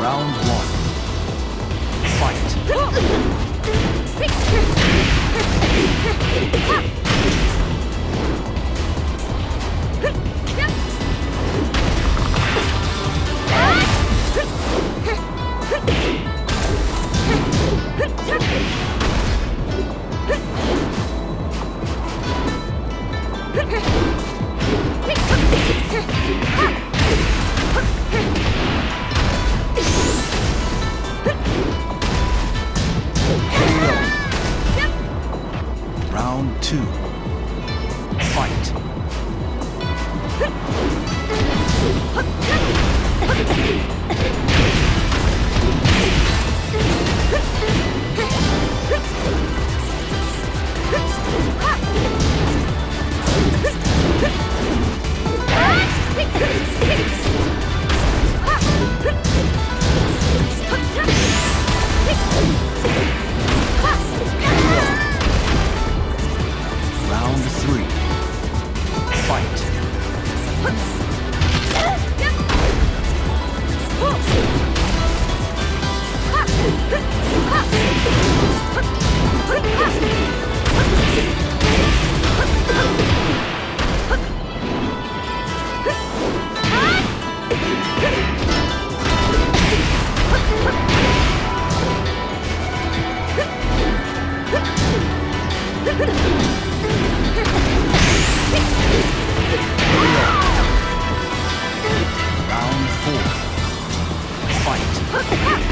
Round one. Fight. Round two. Fight. Fight.